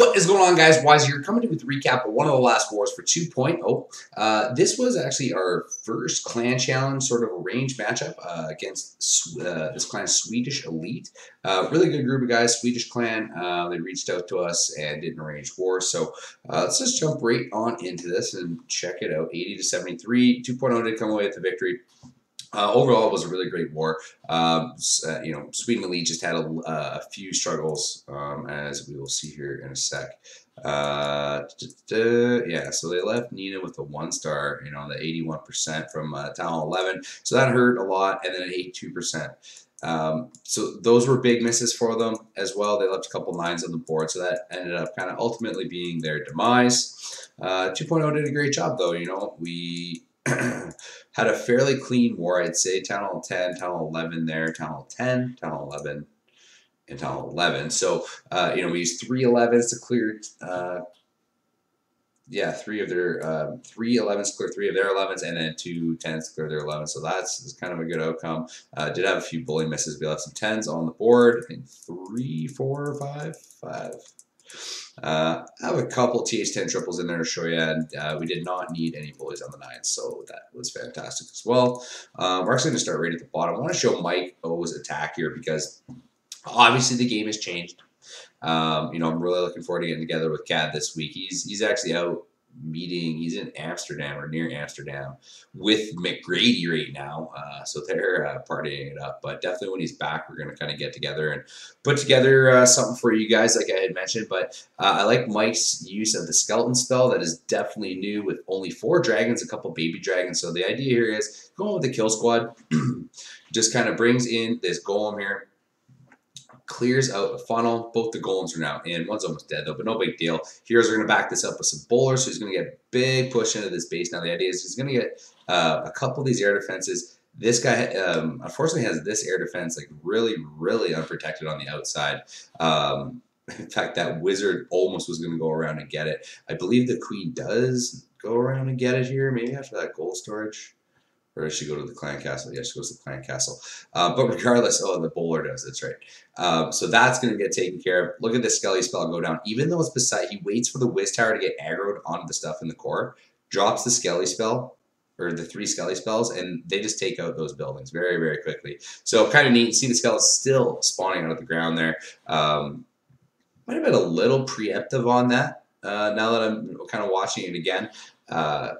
What is going on, guys? Wise here, coming to you with a recap of one of the last wars for 2.0. Uh, this was actually our first clan challenge, sort of a range matchup uh, against uh, this clan, Swedish Elite. Uh, really good group of guys, Swedish clan. Uh, they reached out to us and did an arranged war. So uh, let's just jump right on into this and check it out. 80 to 73, 2.0 did come away with the victory. Uh, overall, it was a really great war. Um, uh, you know, Sweden Elite just had a, uh, a few struggles, um, as we will see here in a sec. Uh, yeah, so they left Nina with a one star, you know, the 81% from uh, Town Hall 11. So that hurt a lot, and then an 82%. Um, so those were big misses for them as well. They left a couple nines on the board, so that ended up kind of ultimately being their demise. Uh, 2.0 did a great job, though. You know, we had a fairly clean war, I'd say. Hall 10, Town Hall 11 there, Hall 10, Town Hall 11, and Hall 11. So, uh, you know, we used three 11s to clear, uh, yeah, three of their, uh, three 11s to clear three of their 11s, and then two 10s to clear their 11s. So that's, that's kind of a good outcome. Uh, did have a few bully misses. We left some 10s on the board. I think three, four, five, five. Uh, I have a couple TH10 triples in there to show you, and uh, we did not need any bullies on the nines, so that was fantastic as well. Um, we're actually going to start right at the bottom. I want to show Mike O's attack here because obviously the game has changed. Um, you know, I'm really looking forward to getting together with Cad this week. He's he's actually out meeting. He's in Amsterdam or near Amsterdam with McGrady right now. Uh, so they're uh, partying it up. But definitely when he's back, we're going to kind of get together and put together uh, something for you guys, like I had mentioned. But uh, I like Mike's use of the skeleton spell. That is definitely new with only four dragons, a couple baby dragons. So the idea here is going with the kill squad. Just kind of brings in this golem here clears out a funnel. Both the golems are now in. One's almost dead though, but no big deal. Heroes are going to back this up with some bowlers, so he's going to get big push into this base. Now the idea is he's going to get uh, a couple of these air defenses. This guy, um, unfortunately, has this air defense like really, really unprotected on the outside. Um, in fact, that wizard almost was going to go around and get it. I believe the queen does go around and get it here, maybe after that gold storage. Or does she go to the clan castle? Yeah, she goes to the clan castle. Uh, but regardless, oh, the bowler does. That's right. Um, so that's going to get taken care of. Look at the Skelly spell go down. Even though it's beside, he waits for the Wiz Tower to get aggroed onto the stuff in the core, drops the Skelly spell, or the three Skelly spells, and they just take out those buildings very, very quickly. So kind of neat. See the Skelly still spawning out of the ground there. Um, might have been a little preemptive on that. Uh, now that I'm kind of watching it again. Uh,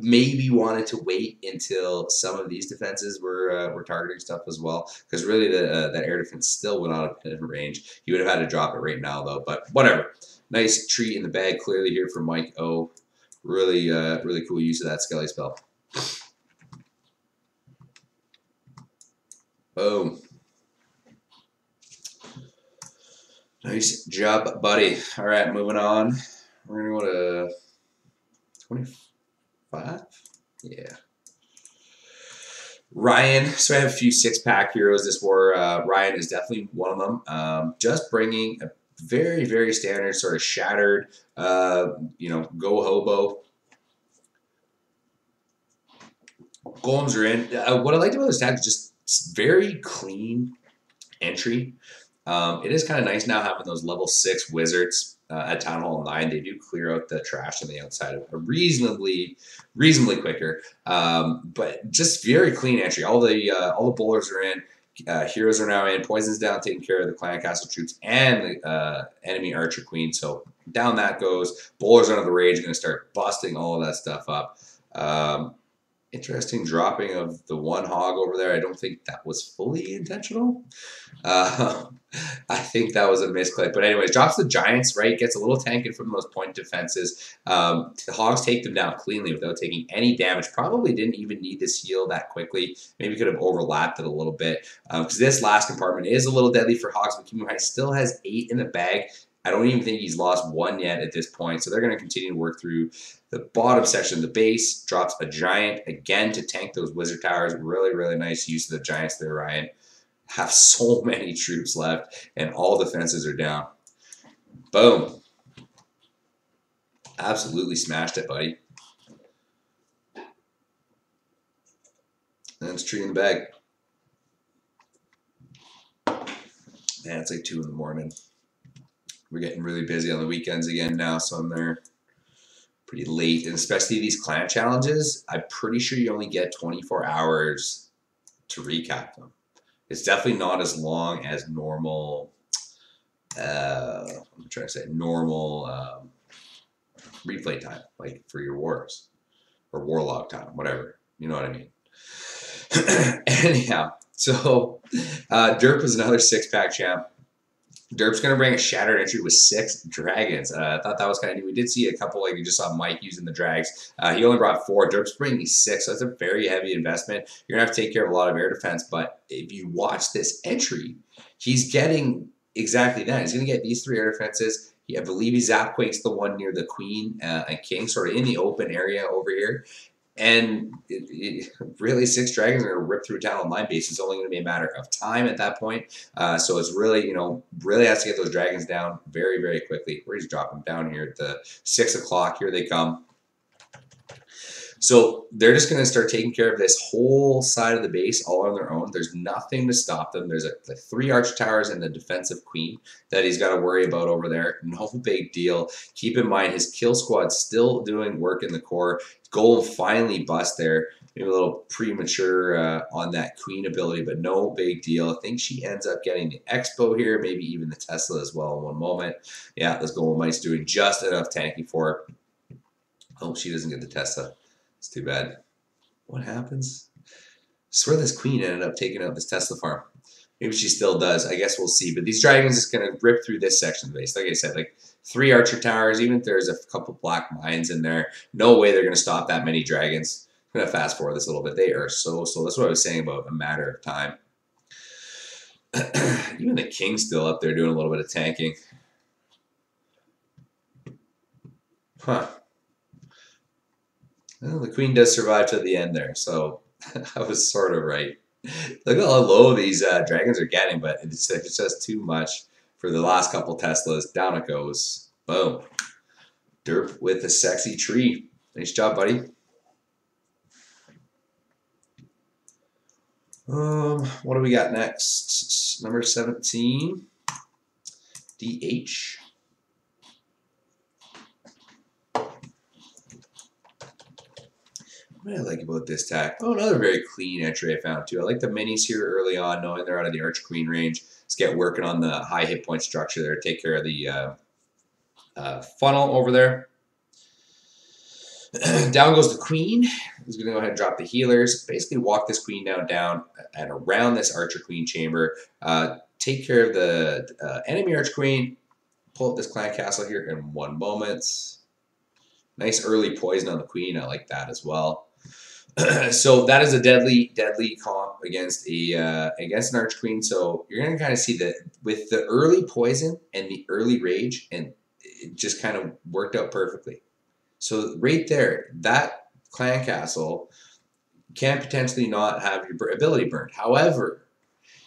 maybe wanted to wait until some of these defenses were uh, were targeting stuff as well because really the uh, that air defense still went out of range. You would have had to drop it right now though, but whatever. Nice treat in the bag clearly here from Mike O. Really uh, really cool use of that Skelly spell. Boom. Nice job, buddy. All right, moving on. We're gonna go to 20 five? Yeah. Ryan, so I have a few six pack heroes this war. Uh, Ryan is definitely one of them. Um, just bringing a very, very standard sort of shattered, uh, you know, go hobo. Golems are in. Uh, what I liked about this deck is just very clean entry. Um, it is kind of nice now having those level six wizards uh, at Town Hall 9, they do clear out the trash on the outside reasonably, reasonably quicker. Um, but just very clean entry. All the uh, all the bowlers are in. Uh, heroes are now in. Poison's down, taking care of the clan castle troops and the uh, enemy archer queen. So down that goes. Bowlers under the rage going to start busting all of that stuff up. Um, interesting dropping of the one hog over there. I don't think that was fully intentional. Uh, I think that was a misclick. But anyways, drops the Giants, right? Gets a little tanking from those point defenses. Um, the Hogs take them down cleanly without taking any damage. Probably didn't even need this heal that quickly. Maybe could have overlapped it a little bit. Because um, this last compartment is a little deadly for Hogs, but mind, still has eight in the bag. I don't even think he's lost one yet at this point. So they're going to continue to work through the bottom section. Of the base drops a giant again to tank those wizard towers. Really, really nice use of the giants there, Ryan. Have so many troops left, and all defenses are down. Boom. Absolutely smashed it, buddy. And it's tree in the bag. Man, it's like 2 in the morning we're getting really busy on the weekends again now, so I'm there pretty late, and especially these clan challenges. I'm pretty sure you only get 24 hours to recap them. It's definitely not as long as normal. Uh, I'm trying to say normal um, replay time, like for your wars or warlock time, whatever. You know what I mean? Anyhow, so uh, Derp was another six pack champ. Derp's going to bring a shattered entry with six dragons. Uh, I thought that was kind of neat. We did see a couple, like you just saw Mike using the drags. Uh, he only brought four. Derp's bringing six, so that's a very heavy investment. You're going to have to take care of a lot of air defense, but if you watch this entry, he's getting exactly that. He's going to get these three air defenses. I believe he Zapquakes the one near the Queen uh, and King, sort of in the open area over here. And it, it, really, six dragons are going to rip through Talon line base. It's only going to be a matter of time at that point. Uh, so it's really, you know, really has to get those dragons down very, very quickly. We're just dropping down here at the six o'clock. Here they come. So they're just going to start taking care of this whole side of the base all on their own. There's nothing to stop them. There's a, like three arch towers and the defensive queen that he's got to worry about over there. No big deal. Keep in mind his kill squad's still doing work in the core. Gold finally bust there. Maybe a little premature uh, on that queen ability, but no big deal. I think she ends up getting the Expo here, maybe even the Tesla as well in one moment. Yeah, this Golem Might's doing just enough tanky for her. Oh, she doesn't get the Tesla. It's too bad. What happens? I swear this queen ended up taking out this Tesla farm. Maybe she still does. I guess we'll see. But these dragons is going to rip through this section of base. Like I said, like three archer towers, even if there's a couple black mines in there, no way they're going to stop that many dragons. I'm going to fast forward this a little bit. They are so, so. That's what I was saying about a matter of time. even the king's still up there doing a little bit of tanking. Huh. Well, the queen does survive to the end there, so I was sort of right. Look how low these uh, dragons are getting, but it's, it's just too much for the last couple Teslas. Down it goes. Boom. Derp with a sexy tree. Nice job, buddy. Um, what do we got next? Number 17. DH. What I like about this tack? Oh, another very clean entry I found too. I like the minis here early on, knowing they're out of the Arch Queen range. Let's get working on the high hit point structure there. Take care of the uh, uh, funnel over there. down goes the queen. He's going to go ahead and drop the healers. Basically walk this queen down, down and around this archer queen chamber. Uh, take care of the uh, enemy arch queen. Pull up this clan castle here in one moment. Nice early poison on the queen. I like that as well. so that is a deadly, deadly comp against a uh, against an Arch Queen. So you're gonna kind of see that with the early poison and the early rage, and it just kind of worked out perfectly. So right there, that clan castle can potentially not have your ability burned. However,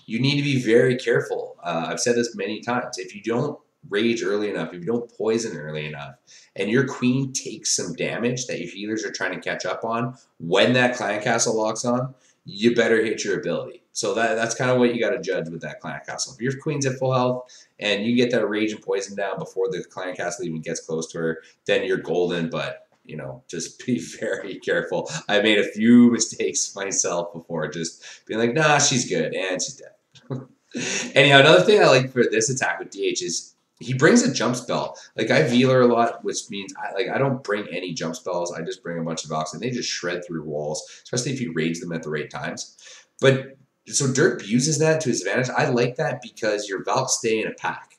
you need to be very careful. Uh, I've said this many times. If you don't rage early enough, if you don't poison early enough, and your queen takes some damage that your healers are trying to catch up on, when that clan castle locks on, you better hit your ability. So that, that's kind of what you got to judge with that clan castle. If your queen's at full health and you get that rage and poison down before the clan castle even gets close to her, then you're golden. But you know, just be very careful. I made a few mistakes myself before, just being like, nah, she's good, and she's dead. Anyhow, another thing I like for this attack with DH is he brings a jump spell. Like I veeler a lot, which means I like I don't bring any jump spells. I just bring a bunch of Valks and they just shred through walls, especially if you rage them at the right times. But so Derp uses that to his advantage. I like that because your Valks stay in a pack.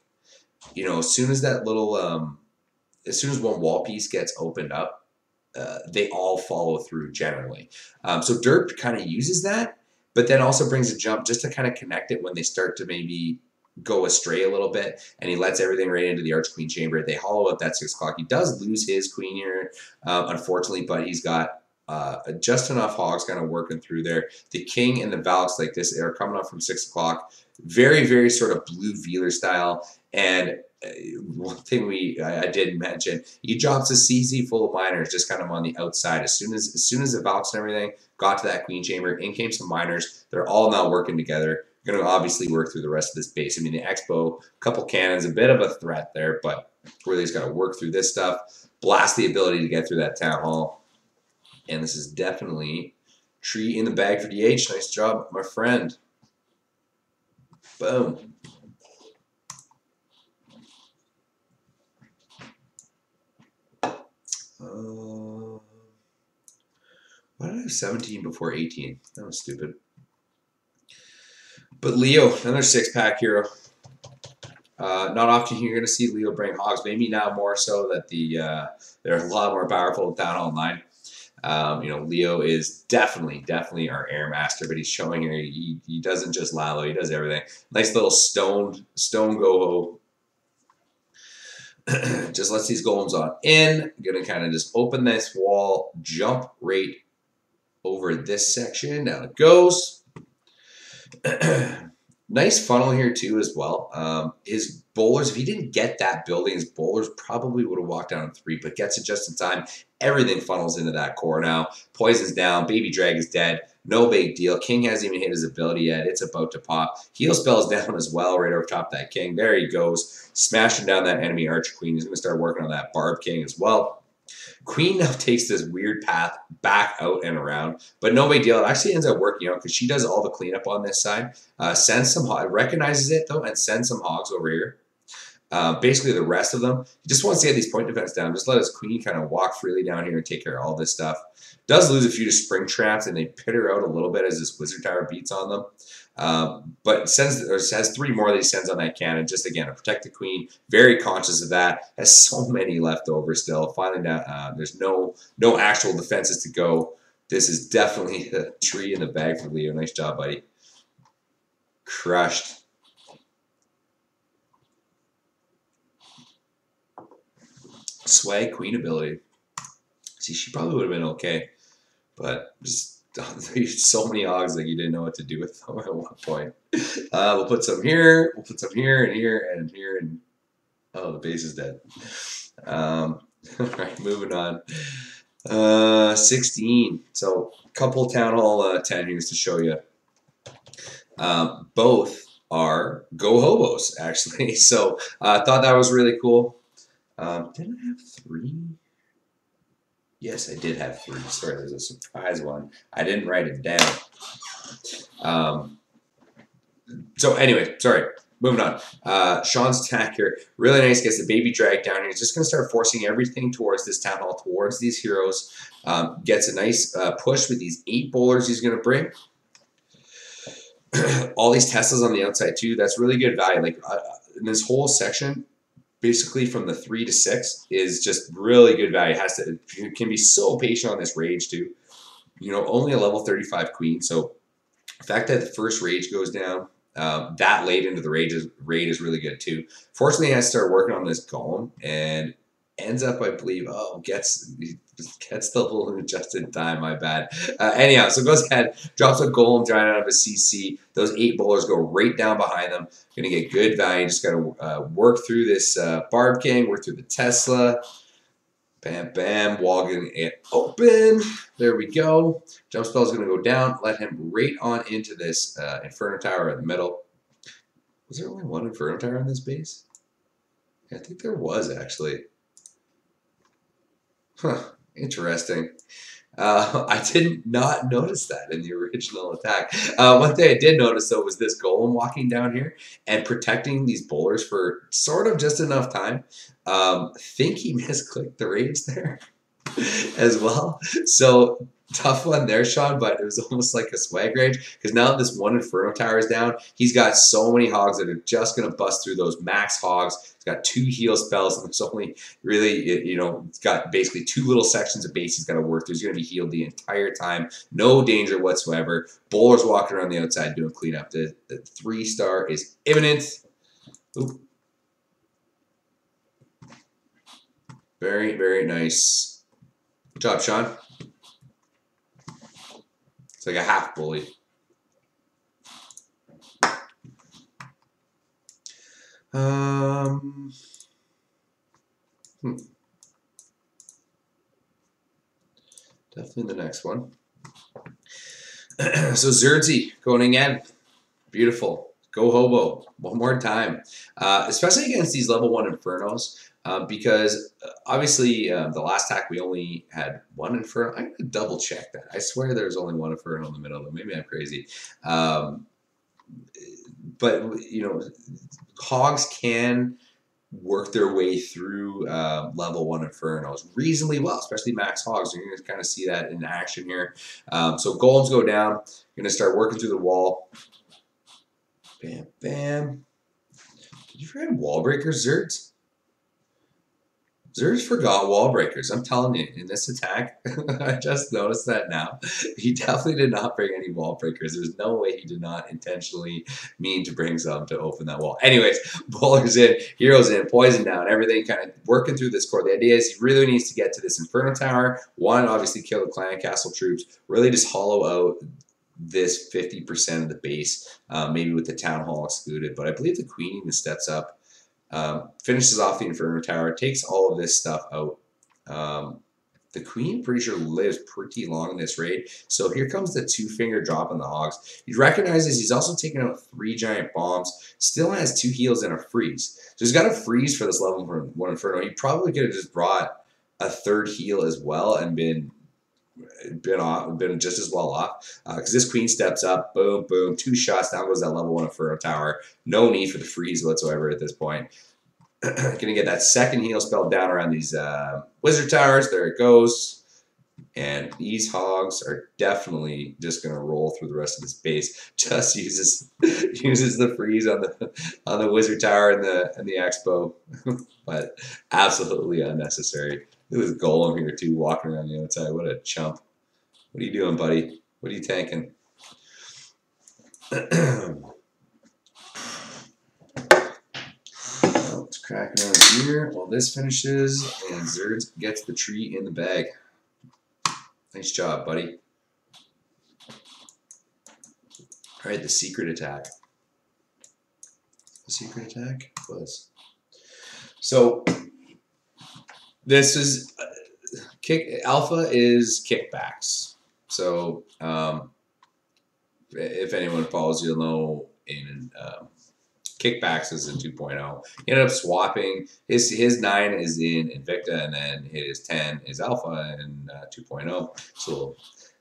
You know, as soon as that little um as soon as one wall piece gets opened up, uh, they all follow through generally. Um, so Derp kind of uses that, but then also brings a jump just to kind of connect it when they start to maybe go astray a little bit, and he lets everything right into the Arch Queen chamber. They hollow up that six o'clock. He does lose his queen here, um, unfortunately, but he's got uh, just enough hogs kind of working through there. The king and the Valks like this are coming up from six o'clock. Very, very sort of blue Veeler style. And uh, one thing we I, I did mention, he drops a CC full of miners just kind of on the outside. As soon as as soon as the Valks and everything got to that queen chamber, in came some miners. They're all now working together Going to obviously work through the rest of this base. I mean, the a couple cannons, a bit of a threat there, but really has got to work through this stuff. Blast the ability to get through that Town Hall. And this is definitely tree in the bag for DH. Nice job, my friend. Boom. Uh, why did I have 17 before 18? That was stupid. But Leo, another six pack hero. Uh, not often you're going to see Leo bring hogs. Maybe now more so that the uh, they're a lot more powerful down online. Um, you know, Leo is definitely, definitely our air master, but he's showing here he, he doesn't just Lalo, he does everything. Nice little stone stone go just lets these golems on in. Gonna kind of just open this wall, jump right over this section. Down it goes. nice funnel here too as well. Um, his bowlers, if he didn't get that building, his bowlers probably would have walked down three, but gets it just in time. Everything funnels into that core now. Poison's down. Baby Drag is dead. No big deal. King hasn't even hit his ability yet. It's about to pop. Heal spell's down as well, right over top that King. There he goes. Smashing down that enemy Archer Queen. He's going to start working on that Barb King as well. Queen now takes this weird path back out and around, but no big deal. It actually ends up working out because she does all the cleanup on this side. Uh, sends some, hogs, recognizes it though, and sends some hogs over here. Uh, basically, the rest of them, he just wants to get these point defense down. Just let his queen kind of walk freely down here and take care of all this stuff. Does lose a few to spring traps, and they pit her out a little bit as this wizard tower beats on them. Um, but sends or has three more that he sends on that cannon. Just again protect the queen. Very conscious of that. Has so many left over still. Finally, down, uh, there's no no actual defenses to go. This is definitely a tree in the bag for Leo. Nice job, buddy. Crushed. Swag Queen ability. See, she probably would have been okay, but just so many hogs like you didn't know what to do with them at one point. Uh, we'll put some here, we'll put some here and here and here and oh, the base is dead. Um, all right, moving on. Uh, 16. So, a couple Town Hall uh, 10 here's to show you. Um, both are Go Hobos, actually. So, I uh, thought that was really cool. Um, didn't I have three? Yes, I did have three. Sorry, there's a surprise one. I didn't write it down. Um, so anyway, sorry. Moving on. Uh, Sean's attack here. Really nice. Gets the baby drag down. He's just going to start forcing everything towards this town hall, towards these heroes. Um, gets a nice uh, push with these eight bowlers he's going to bring. All these Teslas on the outside too. That's really good value. Like uh, in this whole section, basically from the three to six is just really good value. Has to can be so patient on this rage too. You know, only a level 35 queen. So the fact that the first rage goes down um, that late into the rage is, raid is really good too. Fortunately, I started working on this golem and ends up, I believe, oh, gets gets the little just in time. My bad. Uh, anyhow, so goes ahead, drops a golem, drawing out of a CC. Those eight bowlers go right down behind them. Going to get good value. Just got to uh, work through this uh, Barb King, work through the Tesla. Bam, bam, walking it open. There we go. Jump spell is going to go down. Let him right on into this uh, Inferno Tower in the middle. Was there only one Inferno Tower on this base? Yeah, I think there was actually. Huh, interesting. Uh, I did not notice that in the original attack. Uh, one thing I did notice though was this golem walking down here and protecting these bowlers for sort of just enough time. Um, think he misclicked the rage there as well. So tough one there, Sean, but it was almost like a swag range because now that this one Inferno Tower is down, he's got so many hogs that are just going to bust through those max hogs. He's got two heal spells, and there's only really, you know, he's got basically two little sections of base he's got to work through. He's going to be healed the entire time. No danger whatsoever. Bowler's walking around the outside doing cleanup. The, the three star is imminent. Oop. Very, very nice. Good job, Sean like a half bully. Um, hmm. Definitely the next one. so Zerdzi going again. Beautiful. Go Hobo. One more time. Uh, especially against these level one Infernos. Um, because uh, obviously um, the last attack we only had one Inferno. I'm to double check that. I swear there's only one Inferno in the middle. Maybe I'm crazy. Um, but, you know, Hogs can work their way through uh, level one Infernos reasonably well, especially Max Hogs. You're to kind of see that in action here. Um, so golems go down. You're going to start working through the wall. Bam, bam. Did you forget wall breakers, Zerds? Zerds forgot wall breakers. I'm telling you, in this attack, I just noticed that now. He definitely did not bring any wall breakers. There's no way he did not intentionally mean to bring some to open that wall. Anyways, bowlers in, heroes in, poison down, everything kind of working through this core. The idea is he really needs to get to this Inferno Tower. One, obviously kill the clan castle troops, really just hollow out this 50% of the base, uh, maybe with the town hall excluded. But I believe the queen even steps up, um, finishes off the Inferno Tower, takes all of this stuff out. Um, the queen, pretty sure, lives pretty long in this raid. So here comes the two finger drop on the Hogs. He recognizes he's also taken out three giant bombs, still has two heals and a freeze. So he's got a freeze for this level one Inferno. He probably could have just brought a third heal as well and been been off, been just as well off because uh, this queen steps up, boom, boom, two shots down goes that level one Inferno Tower. No need for the freeze whatsoever at this point. Gonna get that second heal spell down around these uh, wizard towers. There it goes. And these hogs are definitely just gonna roll through the rest of this base. Just uses uses the freeze on the on the wizard tower and the and the expo, but absolutely unnecessary. Look at this golem here too, walking around the outside. What a chump. What are you doing, buddy? What are you tanking? well, it's cracking on here while this finishes, and Zerds gets the tree in the bag. Nice job, buddy. All right, the secret attack. The secret attack was. So this is uh, kick alpha is kickbacks. So um, if anyone follows, you'll know in um, kickbacks is in 2.0. He ended up swapping his his nine is in Invicta, and then his 10 is alpha in uh, 2.0. So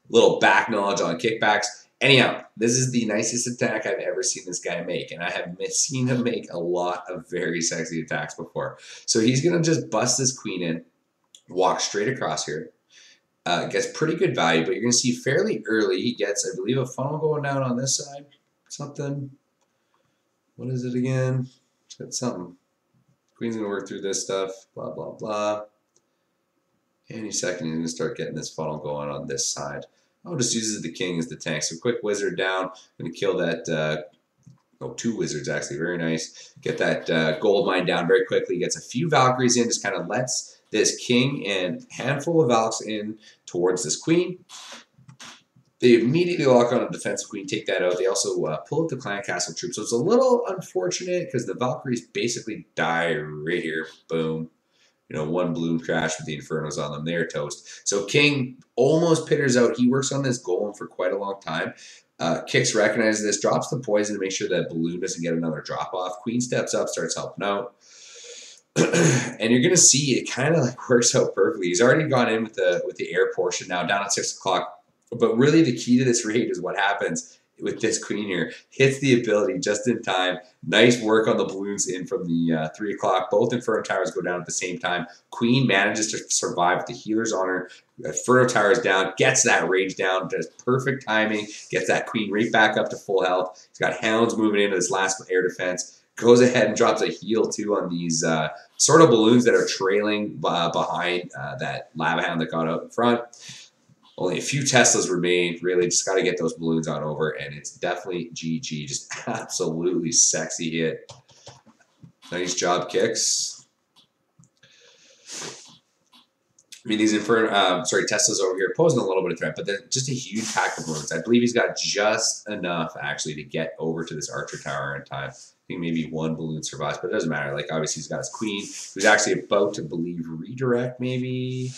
little back knowledge on kickbacks. Anyhow, this is the nicest attack I've ever seen this guy make, and I have seen him make a lot of very sexy attacks before. So he's gonna just bust this queen in, walk straight across here, uh, gets pretty good value, but you're gonna see fairly early he gets, I believe, a funnel going down on this side, something. What is it again? It's got something. Queen's gonna work through this stuff, blah blah blah. Any second, he's gonna start getting this funnel going on this side. I'll just use the king as the tank. So quick wizard down. Going to kill that. Uh, oh, two wizards actually. Very nice. Get that uh, gold mine down very quickly. Gets a few Valkyries in. Just kind of lets this king and handful of Valks in towards this queen. They immediately lock on a defensive queen, take that out. They also uh, pull up the clan castle troops. So it's a little unfortunate because the Valkyries basically die right here. Boom you know, one bloom crash with the Infernos on them. They're toast. So King almost pitters out. He works on this golem for quite a long time. Uh, Kicks recognizes this, drops the poison to make sure that Balloon doesn't get another drop off. Queen steps up, starts helping out. and you're gonna see it kind of like works out perfectly. He's already gone in with the with the air portion now down at six o'clock. But really, the key to this raid is what happens with this queen here. Hits the ability just in time. Nice work on the balloons in from the uh, 3 o'clock. Both Inferno Towers go down at the same time. Queen manages to survive with the healers on her. Inferno Towers down, gets that rage down, does perfect timing, gets that queen right back up to full health. He's got hounds moving into this last air defense. Goes ahead and drops a heal too on these uh, sort of balloons that are trailing uh, behind uh, that lava hound that got out in front. Only a few Teslas remain. Really, just got to get those balloons on over, and it's definitely GG. Just absolutely sexy hit. Nice job, kicks. I mean, these Inferno, um, sorry, Teslas over here posing a little bit of threat, but then just a huge pack of balloons. I believe he's got just enough actually to get over to this Archer Tower in time. I think maybe one balloon survives, but it doesn't matter. Like, obviously, he's got his queen, who's actually about to believe redirect, maybe.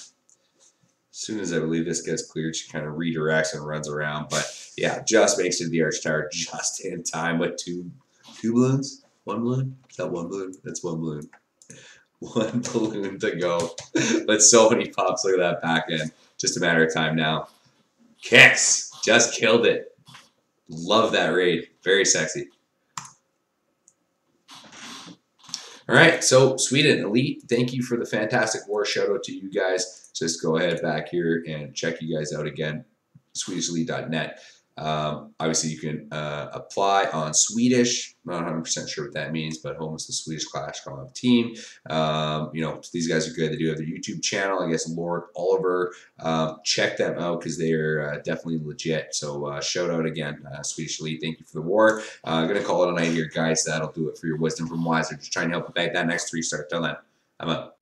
Soon as I believe this gets cleared, she kind of redirects and runs around. But yeah, just makes it to the arch tower just in time with two two balloons. One balloon? Is that one balloon? That's one balloon. One balloon to go. but so many pops. Look at that back end. Just a matter of time now. Kicks. Just killed it. Love that raid. Very sexy. All right, so Sweden Elite, thank you for the fantastic war. Shout out to you guys. Just go ahead back here and check you guys out again, SwedishElite.net. Um, obviously, you can uh, apply on Swedish. I'm Not 100% sure what that means, but home is the Swedish Clash Comp team. Um, you know, these guys are good. They do have their YouTube channel. I guess Lord Oliver. Um, check them out because they're uh, definitely legit. So uh, shout out again, uh, Swedish Elite. Thank you for the war. Uh, I'm going to call it a night here, guys. That'll do it for your wisdom from Wiser. Just trying to help you bag that next three star. Till then, I'm up.